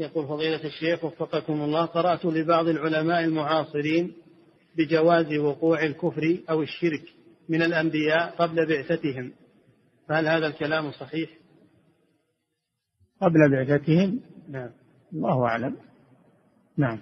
يقول فضيلة الشيخ وفقكم الله قرأت لبعض العلماء المعاصرين بجواز وقوع الكفر أو الشرك من الأنبياء قبل بعثتهم. فهل هذا الكلام صحيح؟ قبل بعثتهم؟ نعم. الله أعلم. نعم.